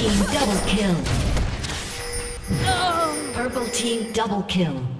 team double kill. Purple team double kill.